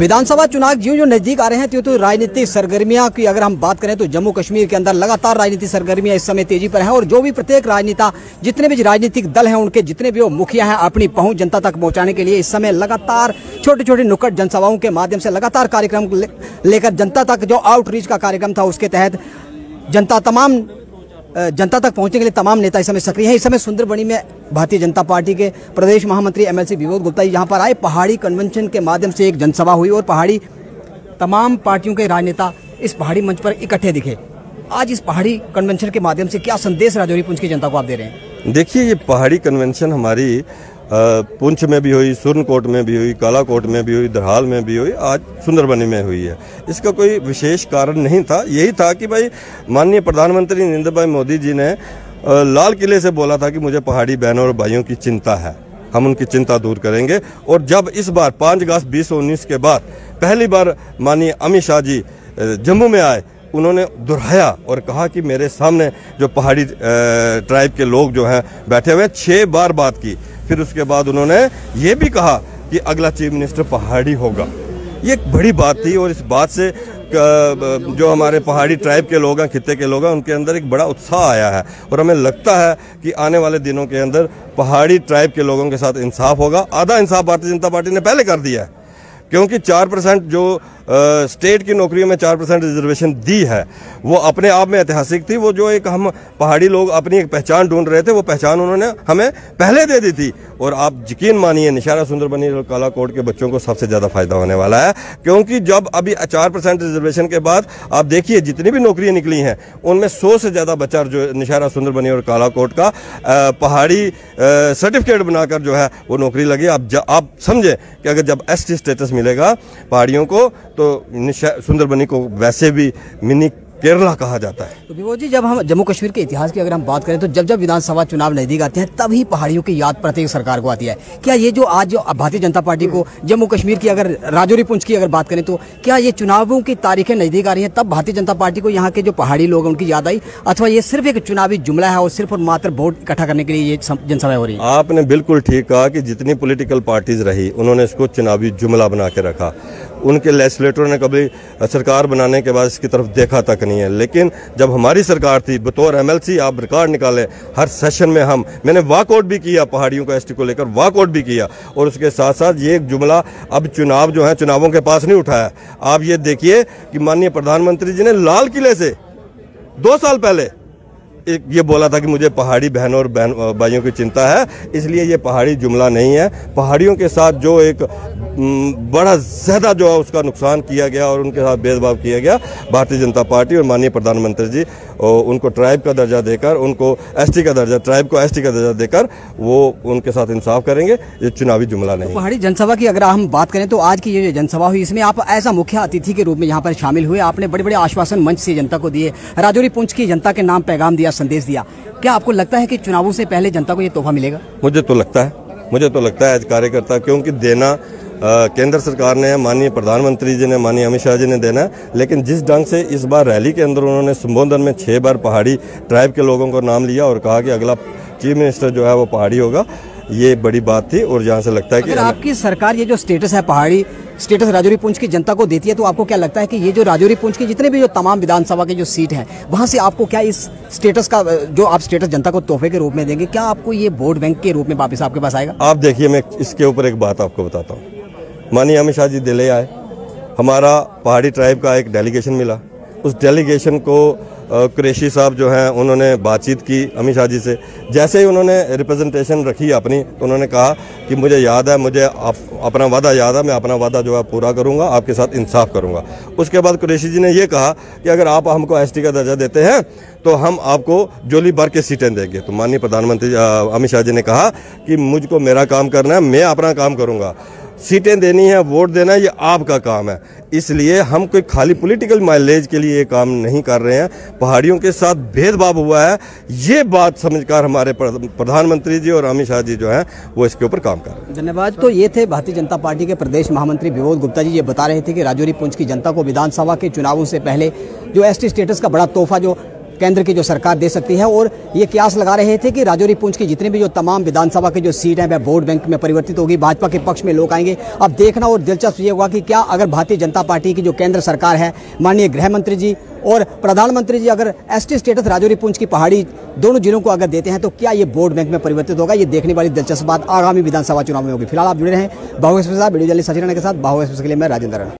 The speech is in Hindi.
विधानसभा चुनाव जो जो नज़दीक आ रहे हैं तो तो राजनीतिक सरगर्मियाँ की अगर हम बात करें तो जम्मू कश्मीर के अंदर लगातार राजनीतिक सरगर्मियाँ इस समय तेज़ी पर हैं और जो भी प्रत्येक राजनेता, जितने भी राजनीतिक दल हैं, उनके जितने भी वो मुखिया हैं, अपनी पहुँच जनता तक पहुँचाने के लिए इस समय लगातार छोटे छोटे नुक्कड़ जनसभाओं के माध्यम से लगातार कार्यक्रम लेकर जनता तक जो आउटरीच का कार्यक्रम था उसके तहत जनता तमाम जनता तक पहुँचने के लिए तमाम नेता इस समय सक्रिय हैं। इस समय सुंदरबनी में भारतीय जनता पार्टी के प्रदेश महामंत्री एमएलसी विनोद गुप्ता जी यहाँ पर आए। पहाड़ी कन्वेंशन के माध्यम से एक जनसभा हुई और पहाड़ी तमाम पार्टियों के राजनेता इस पहाड़ी मंच पर इकट्ठे दिखे। आज इस पहाड़ी कन्वेंशन के माध्यम से क्या संदेश राजौरी पुंछ की जनता को आप दे रहे हैं? देखिए, ये पहाड़ी कन्वेंशन हमारी पुंछ में भी हुई, सुरनकोट में भी हुई, कालाकोट में भी हुई, दरहाल में भी हुई, आज सुंदरबनी में हुई है। इसका कोई विशेष कारण नहीं था। यही था कि भाई, माननीय प्रधानमंत्री नरेंद्र भाई मोदी जी ने लाल किले से बोला था कि मुझे पहाड़ी बहनों और भाइयों की चिंता है। हम उनकी चिंता दूर करेंगे। और जब इस बार पाँच अगस्त बीस उन्नीस के बाद पहली बार माननीय अमित शाह जी जम्मू में आए, उन्होंने दोहराया और कहा कि मेरे सामने जो पहाड़ी ट्राइब के लोग जो हैं, बैठे हुए छः बार बात की। फिर उसके बाद उन्होंने ये भी कहा कि अगला चीफ मिनिस्टर पहाड़ी होगा। ये एक बड़ी बात थी और इस बात से जो हमारे पहाड़ी ट्राइब के लोग हैं खिते के लोग हैं, उनके अंदर एक बड़ा उत्साह आया है और हमें लगता है कि आने वाले दिनों के अंदर पहाड़ी ट्राइब के लोगों के साथ इंसाफ होगा। आधा इंसाफ भारतीय जनता पार्टी ने पहले कर दिया है, क्योंकि चार परसेंट जो स्टेट की नौकरियों में चार परसेंट रिजर्वेशन दी है। वो अपने आप में ऐतिहासिक थी। वो जो एक हम पहाड़ी लोग अपनी एक पहचान ढूंढ रहे थे, वो पहचान उन्होंने हमें पहले दे दी थी। और आप यकीन मानिए निशारा सुंदरबनी और कालाकोट के बच्चों को सबसे ज़्यादा फ़ायदा होने वाला है। क्योंकि जब अभी चार परसेंट रिजर्वेशन के बाद आप देखिए, जितनी भी नौकरियाँ निकली हैं, उनमें सौ से ज़्यादा बच्चा जो निशारा सुंदरबनी और कालाकोट का पहाड़ी सर्टिफिकेट बनाकर जो है, वो नौकरी लगी। आप आप समझें कि अगर जब एसटी स्टेटस मिलेगा पहाड़ियों को तो सुंदरबनी को वैसे भी मिनी केरला कहा जाता है। तो विभो जी जब हम जम्मू कश्मीर के इतिहास की अगर हम बात करें तो जब जब विधानसभा चुनाव नज़दीक आते हैं तभी पहाड़ियों की याद प्रत्येक सरकार को आती है। क्या ये जो आज जो भारतीय जनता पार्टी को जम्मू कश्मीर की अगर राजौरी पुंछ की अगर बात करें तो क्या ये चुनावों की तारीखें नज़दीक आ रही है तब भारतीय जनता पार्टी को यहाँ के जो पहाड़ी लोग हैं उनकी याद आई? अथवा ये सिर्फ़ एक चुनावी जुमला है और सिर्फ़ और मात्र वोट इकट्ठा करने के लिए ये जनसभा हो रही है? आपने बिल्कुल ठीक कहा कि जितनी पोलिटिकल पार्टीज़ रही उन्होंने इसको चुनावी जुमला बना के रखा। उनके लेजिस्लेटरों ने कभी सरकार बनाने के बाद इसकी तरफ़ देखा तक नहीं है। लेकिन जब हमारी सरकार थी, बतौर एमएलसी आप रिकॉर्ड निकालें, हर सेशन में हम, मैंने वॉकआउट भी किया पहाड़ियों का एसटी को लेकर वॉकआउट भी किया। और उसके साथ साथ ये एक जुमला अब चुनाव जो है, चुनावों के पास नहीं उठाया। आप ये देखिए कि माननीय प्रधानमंत्री जी ने लाल किले से, दो साल पहले, एक ये बोला था कि मुझे पहाड़ी बहनों और बहन, भाइयों की चिंता है, इसलिए ये पहाड़ी जुमला नहीं है। पहाड़ियों के साथ जो एक बड़ा ज़्यादा जो है उसका नुकसान किया गया और उनके साथ भेदभाव किया गया। भारतीय जनता पार्टी और माननीय प्रधानमंत्री जी उनको ट्राइब का दर्जा देकर उनको एसटी का दर्जा ट्राइब को एसटी का दर्जा देकर वो उनके साथ इंसाफ करेंगे। ये चुनावी जुमला नहीं। तो पहाड़ी जनसभा की अगर हम बात करें तो आज की ये जनसभा हुई इसमें आप ऐसा मुख्य अतिथि के रूप में यहाँ पर शामिल हुए। आपने बड़े बड़े आश्वासन मंच से जनता को दिए राजौरी पुंछ की जनता के नाम पैगाम दिया संदेश दिया। क्या आपको लगता है कि चुनावों से पहले जनता को ये तोहफा मिलेगा? मुझे तो लगता है मुझे तो लगता है आज कार्यकर्ता क्योंकि देना केंद्र सरकार ने माननीय प्रधानमंत्री जी ने माननीय अमित शाह जी ने देना है। लेकिन जिस ढंग से इस बार रैली के अंदर उन्होंने संबोधन में छः बार पहाड़ी ट्राइब के लोगों को नाम लिया और कहा कि अगला चीफ मिनिस्टर जो है वो पहाड़ी होगा ये बड़ी बात थी और जहाँ से लगता है कि आपकी सरकार ये जो स्टेटस है पहाड़ी स्टेटस राजौरी पुंछ की जनता को देती है तो आपको क्या लगता है कि ये जो राजौरी पुंछ की जितने भी जो तमाम विधानसभा के जो सीट हैं वहाँ से आपको क्या इस स्टेटस का जो आप स्टेटस जनता को तोहफे के रूप में देंगे क्या आपको ये वोट बैंक के रूप में वापस आपके पास आएगा? आप देखिए मैं इसके ऊपर एक बात आपको बताता हूँ। माननीय अमित शाह जी दिल्ली आए। हमारा पहाड़ी ट्राइब का एक डेलीगेशन मिला। उस डेलीगेशन को कुरेशी साहब जो हैं उन्होंने बातचीत की अमित शाह जी से। जैसे ही उन्होंने रिप्रेजेंटेशन रखी अपनी तो उन्होंने कहा कि मुझे याद है मुझे आप, अपना वादा याद है मैं अपना वादा जो है पूरा करूँगा आपके साथ इंसाफ करूँगा। उसके बाद कुरेशी जी ने ये कहा कि अगर आप हमको एसटी का दर्जा देते हैं तो हम आपको जोली भर के सीटें देंगे। तो माननीय प्रधानमंत्री अमित शाह जी ने कहा कि मुझको मेरा काम करना है मैं अपना काम करूँगा। सीटें देनी है, वोट देना ये आपका काम है। इसलिए हम कोई खाली पॉलिटिकल माइलेज के लिए ये काम नहीं कर रहे हैं। पहाड़ियों के साथ भेदभाव हुआ है। ये बात समझकर हमारे प्रधानमंत्री जी और अमित शाह जी जो हैं, वो इसके ऊपर काम कर रहे हैं। धन्यवाद। तो ये थे भारतीय जनता पार्टी के प्रदेश महामंत्री विनोद गुप्ता जी। ये बता रहे थे कि राजौरी पुंछ की जनता को विधानसभा के चुनावों से पहले जो एसटी स्टेटस का बड़ा तोहफा, जो केंद्र की जो सरकार दे सकती है और ये क्यास लगा रहे थे कि राजौरी पुंछ की जितने भी जो तमाम विधानसभा की जो सीट है, वह वोट बैंक में परिवर्तित होगी, भाजपा के पक्ष में लोग आएँगे। अब देखना और दिलचस्प ये होगा कि क्या अगर भारतीय जनता पार्टी की जो केंद्र सरकार है, माननीय गृह मंत्री जी और प्रधानमंत्री जी अगर एसटी स्टेटस राजौरी पुंछ की पहाड़ी दोनों जिलों को अगर देते हैं तो क्या ये वोट बैंक में परिवर्तित होगा? ये देखने वाली दिलचस्प बात आगामी विधानसभा चुनाव में होगी। फ़िलहाल आप जुड़े रहें बाहु एक्सप्रेस वीडियो जर्नलिस्ट सचिन के साथ, बाहु एक्सप्रेस के लिए मैं राजेंद्र